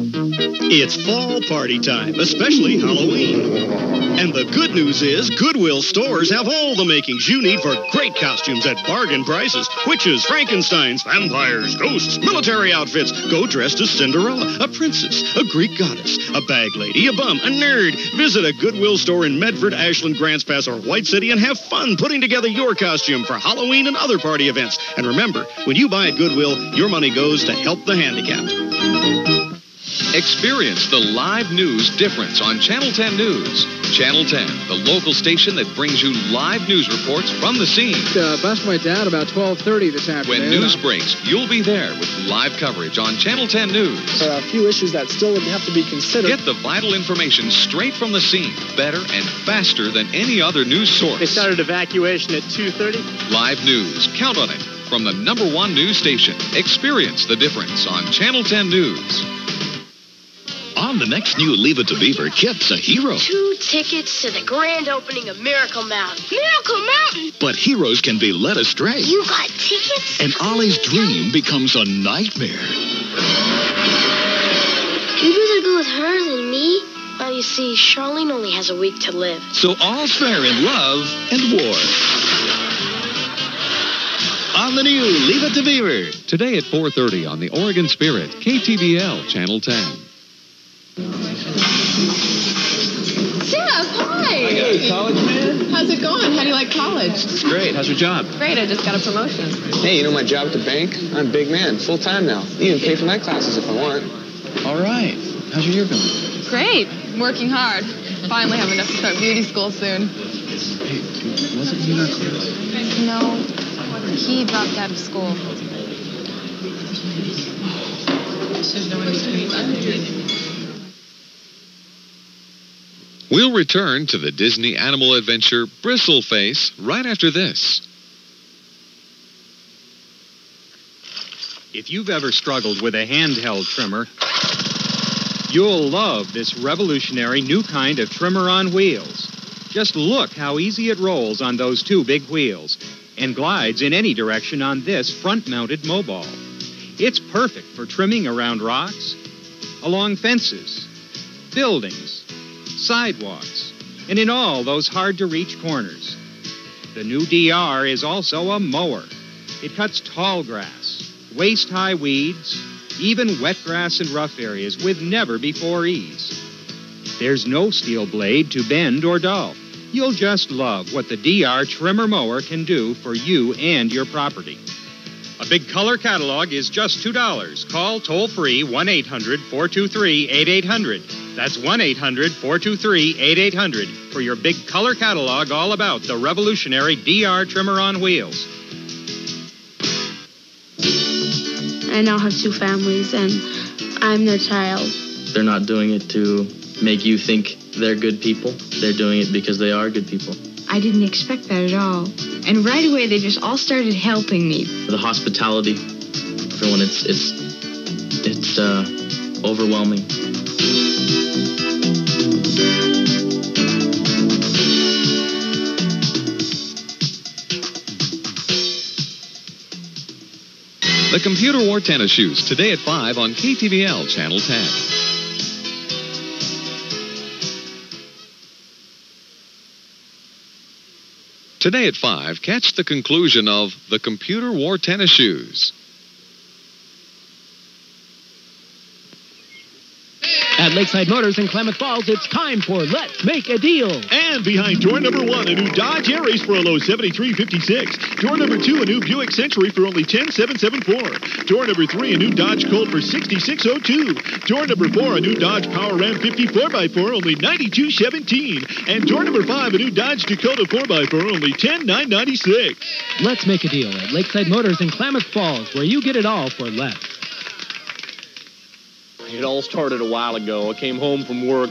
It's fall party time, especially Halloween. And the good news is Goodwill stores have all the makings you need for great costumes at bargain prices. Witches, Frankensteins, vampires, ghosts, military outfits. Go dressed as Cinderella, a princess, a Greek goddess, a bag lady, a bum, a nerd. Visit a Goodwill store in Medford, Ashland, Grants Pass, or White City and have fun putting together your costume for Halloween and other party events. And remember, when you buy at Goodwill, your money goes to help the handicapped. Experience the live news difference on Channel 10 News. Channel 10, the local station that brings you live news reports from the scene. Uh, bust my dad about 12.30 this afternoon. When news breaks, you'll be there with live coverage on Channel 10 News. There are a few issues that still would have to be considered. Get the vital information straight from the scene, better and faster than any other news source. They started evacuation at 2.30. Live news. Count on it. From the number one news station. Experience the difference on Channel 10 News. On the next new Leave It to Beaver, Kip's a hero. Two tickets to the grand opening of Miracle Mountain. Miracle Mountain! But heroes can be led astray. You got tickets? And Ollie's dream becomes a nightmare. You'd rather go with her than me? Well, you see, Charlene only has a week to live. So all's fair in love and war. On the new Leave It to Beaver. Today at 4.30 on the Oregon Spirit, KTVL, Channel 10. Hey, college man. How's it going? How do you like college? It's great. How's your job? Great. I just got a promotion. Hey, you know my job at the bank? I'm big man, full time now. You can pay for my classes if I want. All right. How's your year going? Great. I'm working hard. Finally have enough to start beauty school soon. Hey, wasn't he in our class? No. He dropped out of school. We'll return to the Disney animal adventure Bristle Face right after this. If you've ever struggled with a handheld trimmer, you'll love this revolutionary new kind of trimmer on wheels. Just look how easy it rolls on those two big wheels and glides in any direction on this front mounted mobile. It's perfect for trimming around rocks, along fences, buildings, sidewalks, and in all those hard to reach corners. The new DR is also a mower. It cuts tall grass, waist high weeds, even wet grass and rough areas with never before ease. There's no steel blade to bend or dull. You'll just love what the DR trimmer mower can do for you and your property. A big color catalog is just $2. Call toll free 1 800 423 8800. That's 1 800 423 8800 for your big color catalog all about the revolutionary DR trimmer on wheels. I now have two families, and I'm their child. They're not doing it to make you think they're good people. They're doing it because they are good people. I didn't expect that at all. And right away, they just all started helping me. The hospitality, everyone, it's it's it's uh, overwhelming. The Computer Wore Tennis Shoes, today at 5 on KTVL Channel 10. Today at 5, catch the conclusion of The Computer Wore Tennis Shoes. At Lakeside Motors in Klamath Falls, it's time for Let's Make a Deal. And behind door number one, a new Dodge Aries for a low 7356. Door number two, a new Buick Century for only 10774. Door number three, a new Dodge Colt for 6602. Door number four, a new Dodge Power Ram 54x4, only 9217. And door number five, a new Dodge Dakota 4x4, only 10996. Let's make a deal at Lakeside Motors in Klamath Falls, where you get it all for less. It all started a while ago. I came home from work,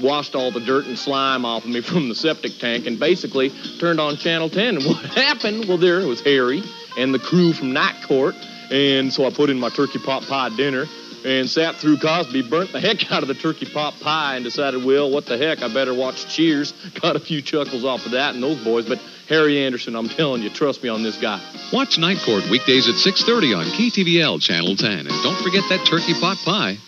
washed all the dirt and slime off of me from the septic tank, and basically turned on Channel 10. And what happened? Well, there was Harry and the crew from Night Court. And so I put in my turkey pot pie dinner and sat through Cosby, burnt the heck out of the turkey pot pie, and decided, well, what the heck, I better watch Cheers. Got a few chuckles off of that and those boys, but Harry Anderson, I'm telling you, trust me on this guy. Watch Night Court weekdays at 6.30 on KTVL Channel 10. And don't forget that turkey pot pie.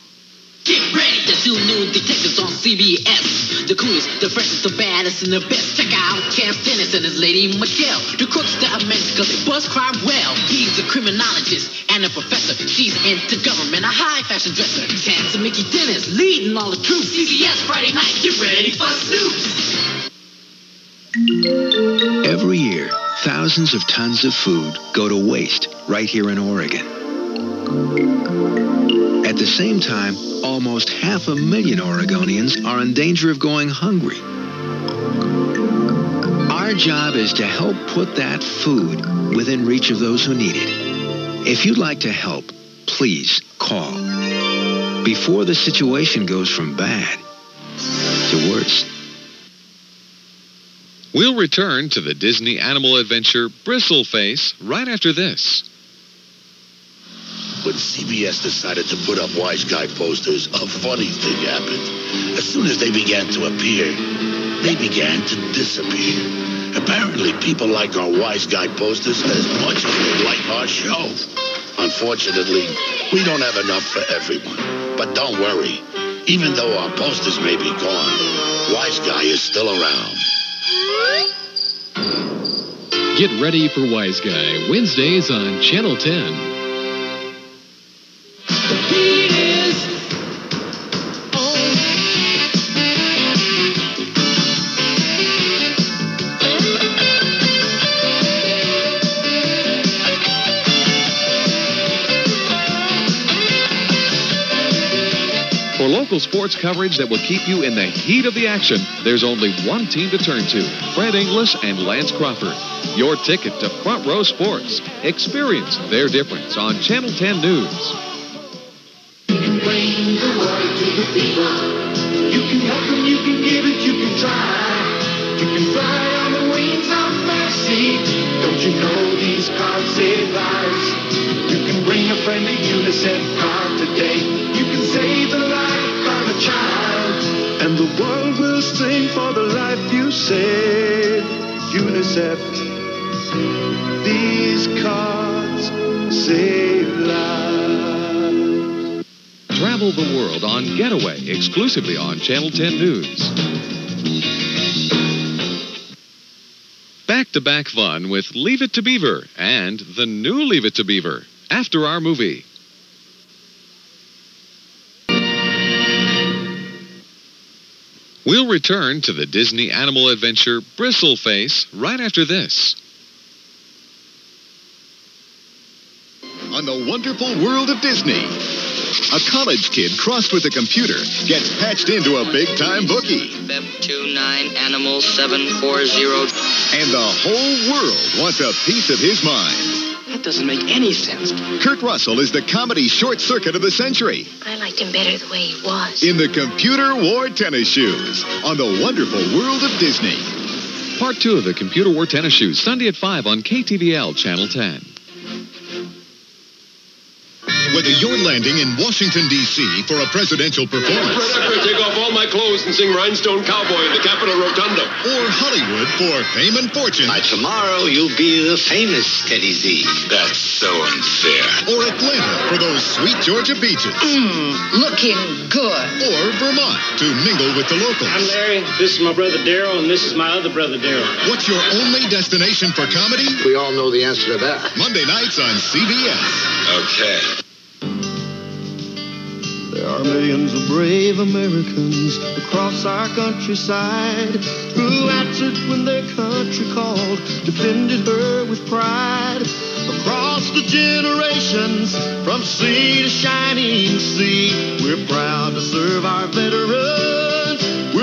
Get ready, the two new detectives on CBS. The coolest, the freshest, the baddest, and the best. Check out Cam Dennis and his lady Michelle. The crooks that are meant cause they bust crime well. He's a criminologist and a professor. She's into government, a high fashion dresser. Chance and Mickey Dennis leading all the troops. CBS Friday night, get ready for Snoops. Every year, thousands of tons of food go to waste right here in Oregon. At the same time, almost half a million Oregonians are in danger of going hungry. Our job is to help put that food within reach of those who need it. If you'd like to help, please call. Before the situation goes from bad to worse. We'll return to the Disney animal adventure Bristle Face right after this. When CBS decided to put up wise guy posters, a funny thing happened. As soon as they began to appear, they began to disappear. Apparently, people like our wise guy posters as much as they like our show. Unfortunately, we don't have enough for everyone. But don't worry. Even though our posters may be gone, Wise Guy is still around. Get ready for Wise Guy, Wednesdays on Channel 10. Sports coverage that will keep you in the heat of the action, there's only one team to turn to Fred Inglis and Lance Crawford. Your ticket to Front Row Sports. Experience their difference on Channel 10 News. Don't you know these save lives? You can bring a UNICEF today. Child. And the world will sing for the life you saved. UNICEF. These cards save lives. Travel the world on Getaway, exclusively on Channel 10 News. Back to back fun with Leave It to Beaver and the new Leave It to Beaver after our movie. We'll return to the Disney animal adventure Bristle Face right after this. On the wonderful world of Disney, a college kid crossed with a computer gets patched into a big time bookie. Beb 29 Animal 740. And the whole world wants a piece of his mind. That doesn't make any sense. Kurt Russell is the comedy short circuit of the century I liked him better the way he was. in the computer wore tennis shoes on the wonderful world of Disney. Part two of the Computer Wore Tennis Shoes, Sunday at 5 on KTVL Channel 10. Whether you're landing in Washington, D.C. for a presidential performance Fred Upper, take off all my clothes and sing Rhinestone Cowboy in the Capitol Rotunda. or Hollywood for fame and fortune. By tomorrow, you'll be the famous Teddy Z. That's so unfair. Or Atlanta for those sweet Georgia beaches. Hmm, looking good. Or Vermont to mingle with the locals. I'm Larry. This is my brother Daryl, and this is my other brother Daryl. What's your only destination for comedy? We all know the answer to that. Monday nights on CBS. Okay. There are millions of brave Americans across our countryside who answered when their country called, defended her with pride. Across the generations, from sea to shining sea, we're proud to serve our veterans.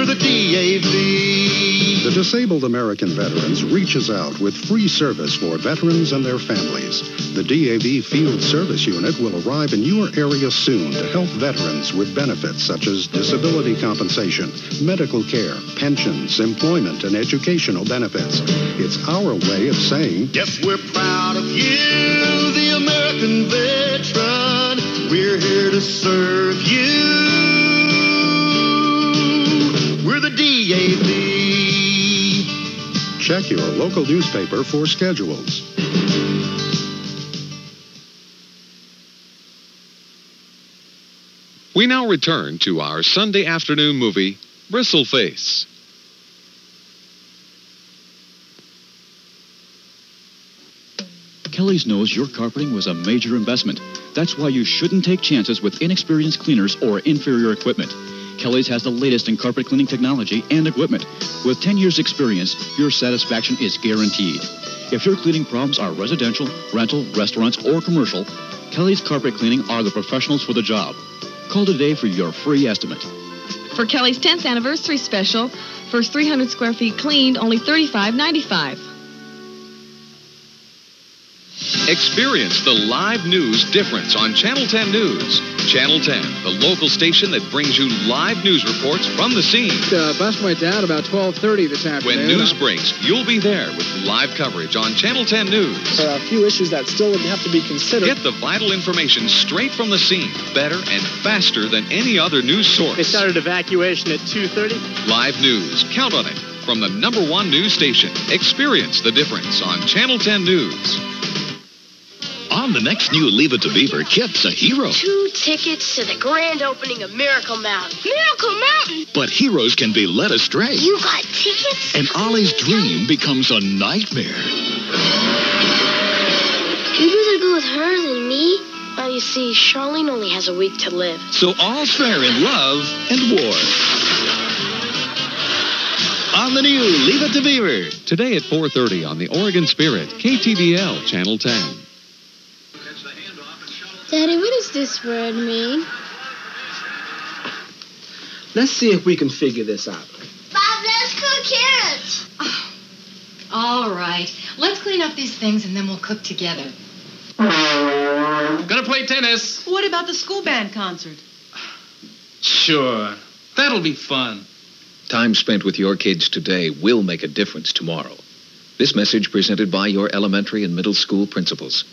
The DAV. The Disabled American Veterans reaches out with free service for veterans and their families. The DAV Field Service Unit will arrive in your area soon to help veterans with benefits such as disability compensation, medical care, pensions, employment, and educational benefits. It's our way of saying, Yes, we're proud of you, the American veteran. We're here to serve you. Check your local newspaper for schedules. We now return to our Sunday afternoon movie, Bristle Face. Kelly's knows your carpeting was a major investment. That's why you shouldn't take chances with inexperienced cleaners or inferior equipment. Kelly's has the latest in carpet cleaning technology and equipment. With 10 years' experience, your satisfaction is guaranteed. If your cleaning problems are residential, rental, restaurants, or commercial, Kelly's Carpet Cleaning are the professionals for the job. Call today for your free estimate. For Kelly's 10th anniversary special, first 300 square feet cleaned, only $35.95. Experience the live news difference on Channel 10 News. Channel 10, the local station that brings you live news reports from the scene. Uh, the bus went down about 12:30 this afternoon. When uh, news breaks, you'll be there with live coverage on Channel 10 News. There are a few issues that still would have to be considered. Get the vital information straight from the scene, better and faster than any other news source. They started evacuation at 2:30. Live news, count on it. From the number one news station, experience the difference on Channel 10 News. On the next new Leave It to Beaver, Kip's a hero. Two tickets to the grand opening of Miracle Mountain. Miracle Mountain? But heroes can be led astray. You got tickets? And Ollie's dream becomes a nightmare. You'd rather go with her than me? Well, you see, Charlene only has a week to live. So all's fair in love and war. On the new Leave It to Beaver. Today at 4.30 on the Oregon Spirit, KTVL Channel 10. Daddy, what does this word mean? Let's see if we can figure this out. Bob, let's cook carrots. All right. Let's clean up these things and then we'll cook together. Gonna play tennis. What about the school band concert? Sure. That'll be fun. Time spent with your kids today will make a difference tomorrow. This message presented by your elementary and middle school principals.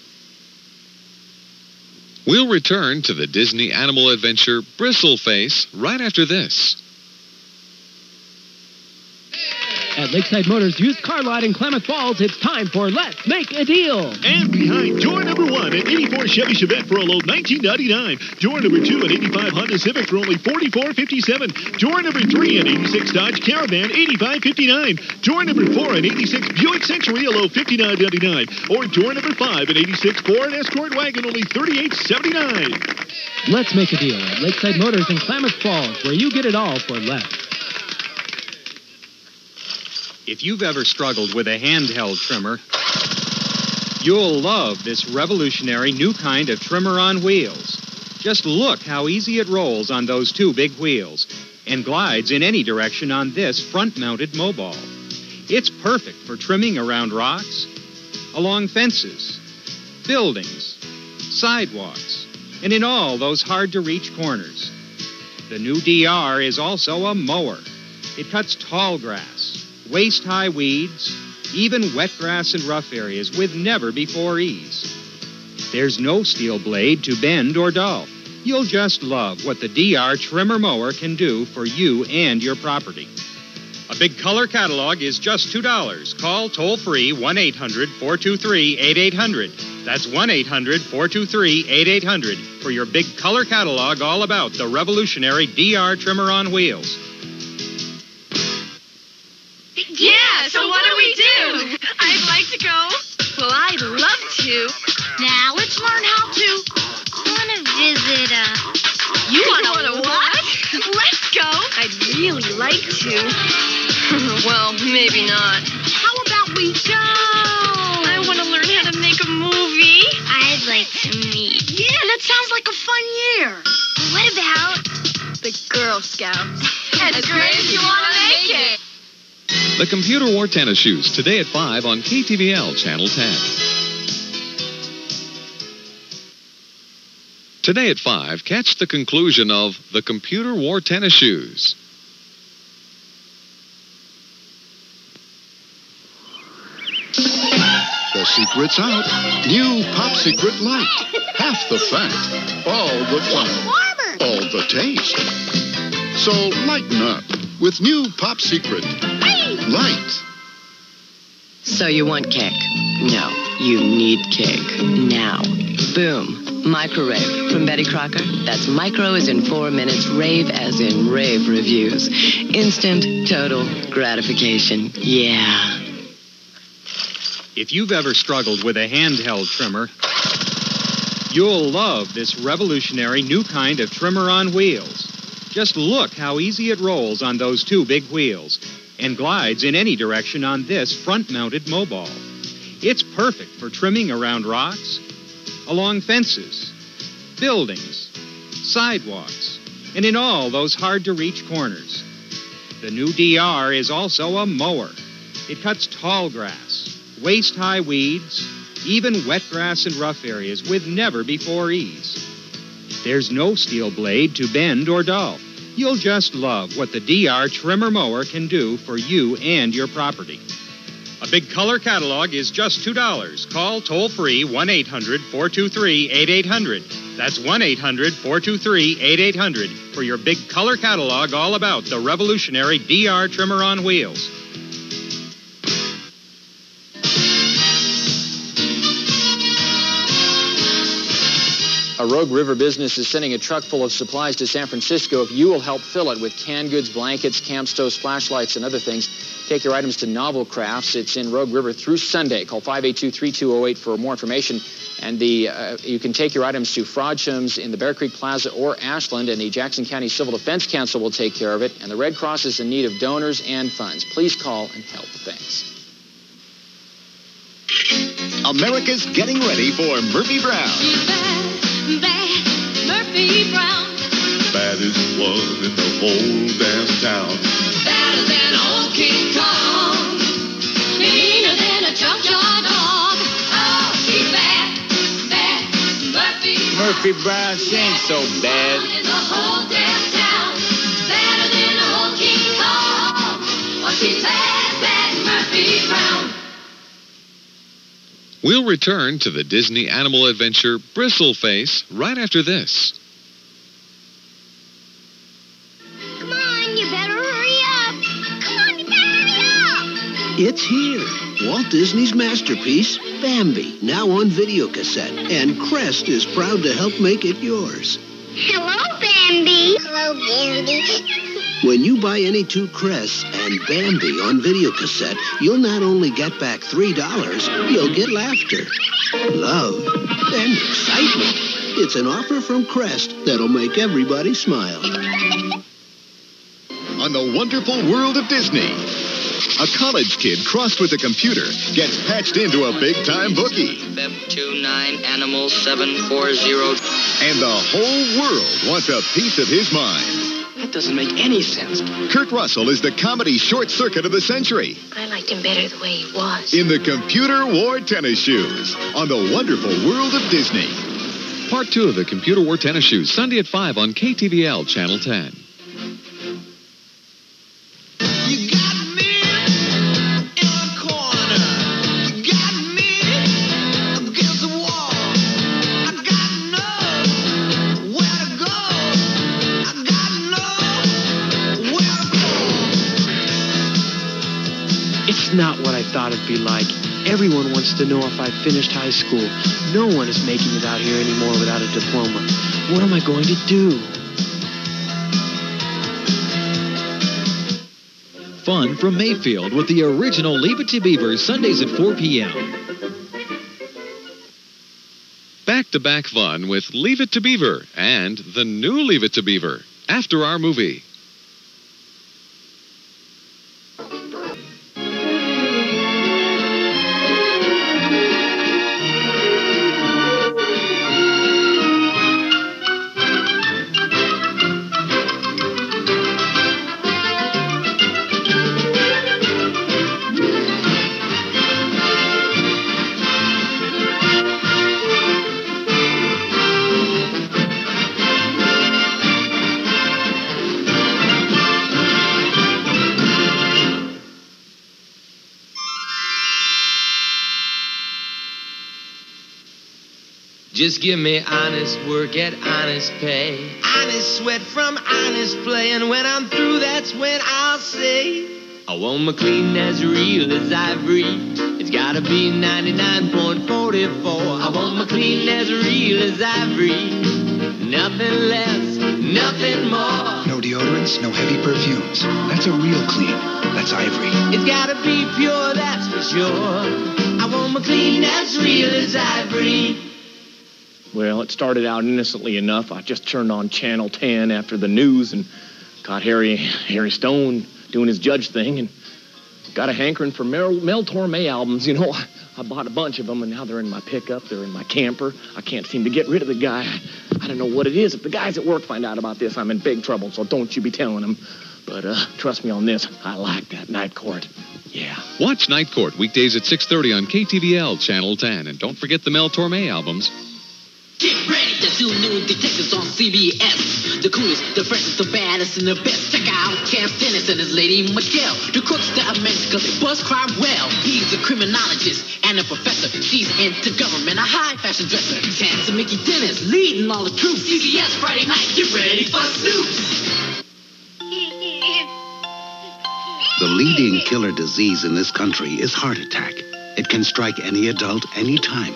We'll return to the Disney animal adventure Bristle Face right after this. At Lakeside Motors Used Car Lot in Klamath Falls, it's time for Let's Make a Deal. And behind door number one, an 84 Chevy Chevette for a low 1999. Door number two, an 85 Honda Civic for only $44.57. Door number three, an 86 Dodge Caravan, 85.59. Door number four, an 86 Buick Century, a low 59.99. Or door number five, an 86 Ford Escort Wagon, only $38.79. Let's make a deal at Lakeside Motors in Klamath Falls, where you get it all for less. If you've ever struggled with a handheld trimmer, you'll love this revolutionary new kind of trimmer on wheels. Just look how easy it rolls on those two big wheels and glides in any direction on this front mounted mobile. It's perfect for trimming around rocks, along fences, buildings, sidewalks, and in all those hard to reach corners. The new DR is also a mower. It cuts tall grass, waist high weeds, even wet grass and rough areas with never before ease. There's no steel blade to bend or dull. You'll just love what the DR trimmer mower can do for you and your property. A big color catalog is just $2. Call toll free 1 800 423 8800. That's 1 800 423 8800 for your big color catalog all about the revolutionary DR trimmer on wheels. I'd like to go. Well, I'd love to. Now let's learn how to. I want to visit, uh... You want to what? Let's go. I'd really like to. well, maybe not. How about we go? I want to learn how to make a movie. I'd like to meet. Yeah, that sounds like a fun year. What about... The Girl Scouts. As great as you want to make it. The Computer Wore Tennis Shoes, today at 5 on KTVL Channel 10. Today at 5, catch the conclusion of The Computer Wore Tennis Shoes. The secret's out. New Pop Secret Light. Half the fat, all the fun, all the taste. So lighten up with new Pop Secret Light. So you want cake? No. you need cake. Now. Boom. Microwave. From Betty Crocker. That's micro as in four minutes, rave as in rave reviews. Instant, total gratification. Yeah. If you've ever struggled with a handheld trimmer, you'll love this revolutionary new kind of trimmer on wheels. Just look how easy it rolls on those two big wheels and glides in any direction on this front mounted mobile. It's perfect for trimming around rocks, along fences, buildings, sidewalks, and in all those hard to reach corners. The new DR is also a mower. It cuts tall grass, waist high weeds, even wet grass and rough areas with never before ease. There's no steel blade to bend or dull. You'll just love what the DR trimmer mower can do for you and your property. A big color catalog is just $2. Call toll free 1 800 423 8800. That's 1 800 423 8800 for your big color catalog all about the revolutionary DR trimmer on wheels. A Rogue River business is sending a truck full of supplies to San Francisco. If you will help fill it with canned goods, blankets, camp stoves, flashlights, and other things, take your items to Novel Crafts. It's in Rogue River through Sunday. Call 582-3208 for more information. And the uh, you can take your items to Frodshams in the Bear Creek Plaza or Ashland, and the Jackson County Civil Defense Council will take care of it. And the Red Cross is in need of donors and funds. Please call and help. Thanks. America's getting ready for Murphy Brown. Murphy Brown. Baddest one in the whole damn town. Better than old King Kong. Meaner than a jump jaw dog. Oh, she's bad, bad. Murphy Murphy Brown, she ain't so bad. We'll return to the Disney animal adventure Bristle Face right after this. Come on, you better hurry up. Come on, you better hurry up. It's here. Walt Disney's masterpiece, Bambi, now on video cassette. And Crest is proud to help make it yours. Hello, Bambi. Hello, Bambi. When you buy any two Crests and Bambi on video cassette, you'll not only get back $3, you'll get laughter, love, and excitement. It's an offer from Crest that'll make everybody smile. On the wonderful world of Disney, a college kid crossed with a computer gets patched into a big time bookie. Feb 29 Animal 740. And the whole world wants a piece of his mind. That doesn't make any sense. Kurt Russell is the comedy short circuit of the century I liked him better the way he was. in the computer wore tennis shoes on the wonderful world of Disney. Part two of the Computer Wore Tennis Shoes, Sunday at 5 on KTVL Channel 10. Be like. Everyone wants to know if I finished high school. No one is making it out here anymore without a diploma. What am I going to do? Fun from Mayfield with the original Leave It to Beaver, Sundays at 4 p.m. Back to back fun with Leave It to Beaver and the new Leave It to Beaver after our movie. Just give me honest work at honest pay. Honest sweat from honest play. And when I'm through, that's when I'll say, I want my clean as real as ivory. It's gotta be 99.44. I want my clean as real as ivory. Nothing less, nothing more. No deodorants, no heavy perfumes. That's a real clean. That's ivory. It's gotta be pure, that's for sure. I want my clean as real as ivory. Well, it started out innocently enough. I just turned on Channel 10 after the news and caught Harry Harry Stone doing his judge thing and got a hankering for Mel, Mel Torme albums. You know, I, I bought a bunch of them and now they're in my pickup. They're in my camper. I can't seem to get rid of the guy. I don't know what it is. If the guys at work find out about this, I'm in big trouble. So don't you be telling them. But uh, trust me on this. I like that night court. Yeah. Watch Night Court weekdays at 6:30 on KTVL Channel 10, and don't forget the Mel Torme albums. Two new detectives on CBS. The coolest, the freshest, the baddest, and the best. Check out Cam Dennis and his lady Miguel. The crooks that are meant cause they bust crime well. He's a criminologist and a professor. She's into government, a high fashion dresser. Chance and Mickey Dennis leading all the troops. CBS Friday night, get ready for Snoops. The leading killer disease in this country is heart attack. It can strike any adult anytime.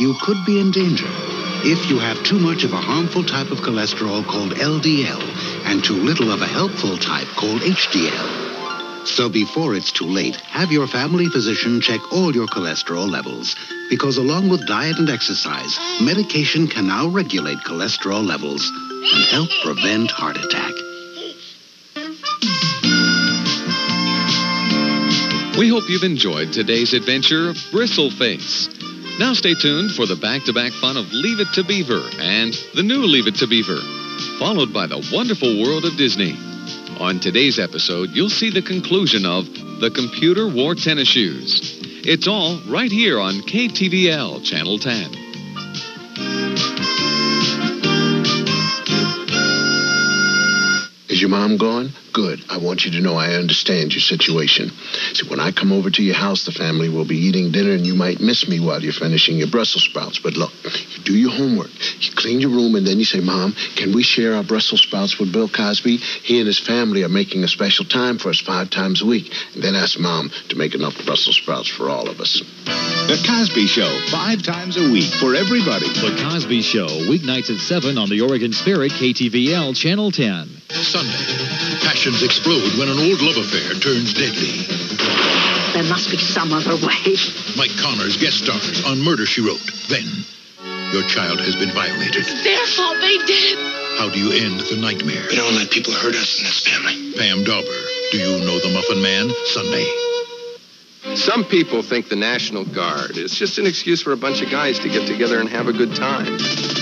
You could be in danger if you have too much of a harmful type of cholesterol called LDL and too little of a helpful type called HDL. So before it's too late, have your family physician check all your cholesterol levels. Because along with diet and exercise, medication can now regulate cholesterol levels and help prevent heart attack. We hope you've enjoyed today's adventure Bristle Face. Now stay tuned for the back-to-back fun of Leave It to Beaver and the new Leave It to Beaver, followed by the wonderful world of Disney. On today's episode, you'll see the conclusion of The Computer Wore Tennis Shoes. It's all right here on KTVL Channel 10. Is your mom gone? Good. I want you to know I understand your situation. See, when I come over to your house, the family will be eating dinner, and you might miss me while you're finishing your Brussels sprouts. But look, you do your homework, you clean your room, and then you say, Mom, can we share our Brussels sprouts with Bill Cosby? He and his family are making a special time for us five times a week. And then ask Mom to make enough Brussels sprouts for all of us. The Cosby Show, five times a week for everybody. The Cosby Show, weeknights at 7 on the Oregon Spirit KTVL Channel 10. Sunday, passions explode when an old love affair turns deadly. There must be some other way. Mike Connors guest stars on Murder, She Wrote. Then, your child has been violated. It's their fault they did it. How do you end the nightmare? We don't let people hurt us in this family. Pam Dawber, do you know the Muffin Man? Sunday. Some people think the National Guard is just an excuse for a bunch of guys to get together and have a good time.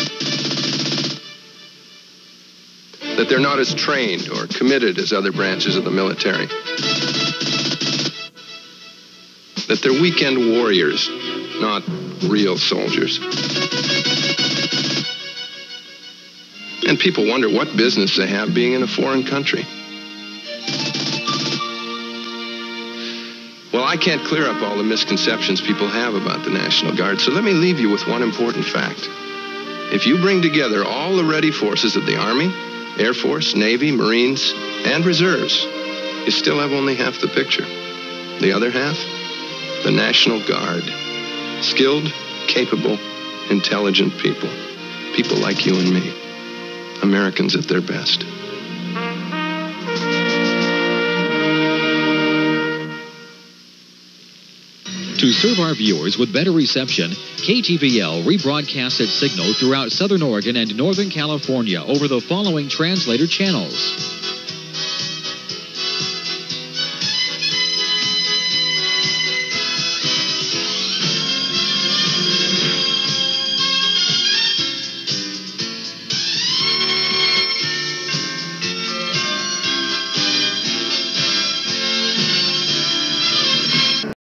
They're not as trained or committed as other branches of the military. That they're weekend warriors, not real soldiers. And people wonder what business they have being in a foreign country. Well, I can't clear up all the misconceptions people have about the National Guard, so let me leave you with one important fact. If you bring together all the ready forces of the Army, Air Force, Navy, Marines, and Reserves, you still have only half the picture. The other half? The National Guard. Skilled, capable, intelligent people. People like you and me. Americans at their best. To serve our viewers with better reception, KTVL rebroadcasts its signal throughout Southern Oregon and Northern California over the following translator channels